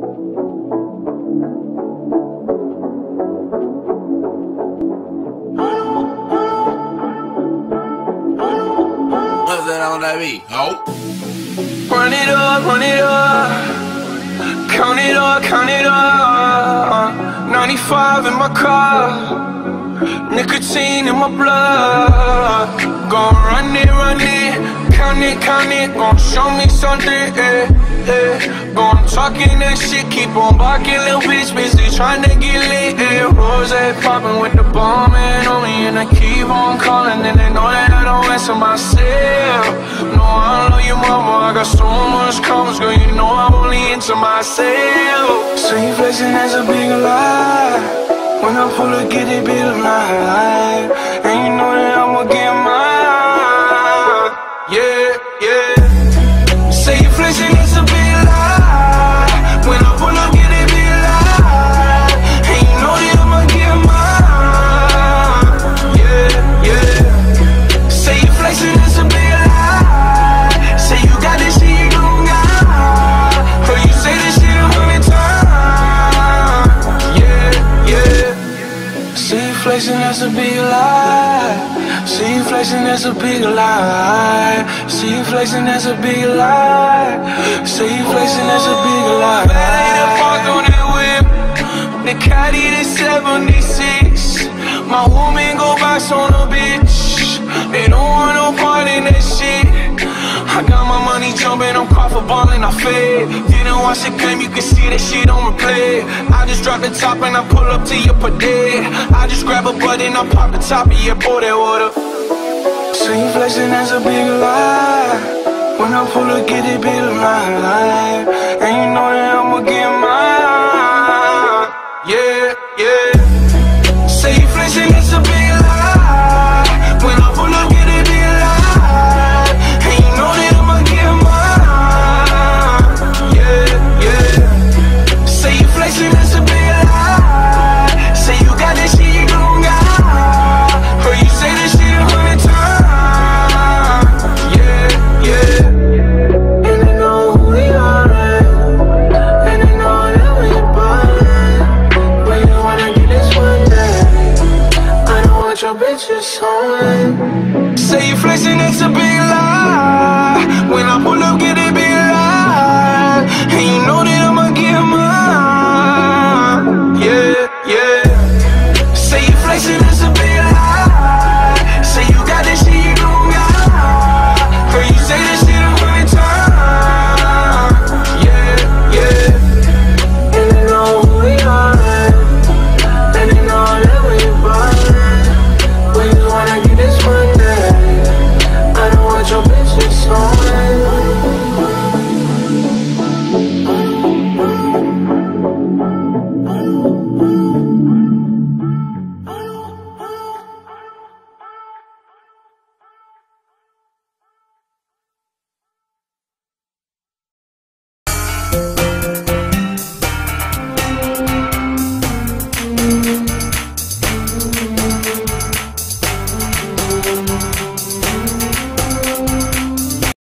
What's that on that beat? Oh. Run it up, run it up. Count it up, count it up. 95 in my car. Nicotine in my blood. Gon' run it, run it. Count it, count it. Gon' show me something, eh, eh. Gon' talking that shit. Keep on barking, little bitch. Busy trying to get lit, eh. Rose popping with the Balmain on me. And I keep on calling. And they know that I don't answer myself. No, I love you, mama. I got so much comments, girl. You know I'm only into myself. So you flexing as a big lie. When I pull up, get it big lie. And you know that I'ma get mine. Yeah, yeah. Flexing, that's a big lie. See you flexing, a big lie. See you flexing, a big lie. See you flexing, a big lie. Better park on that whip. The caddy the 76. My woman go box on a bitch. They don't want no part in that shit. I got my money jumping, I'm ballin', I fed. Didn't watch it come, you can see that shit on replay. I just drop the top and I pull up to your day. I just grab a button, I pop the top of your pour that water. So you flexing, that's a big lie. When I pull up, get it big lie. And you Say you're flexing It's to big lie.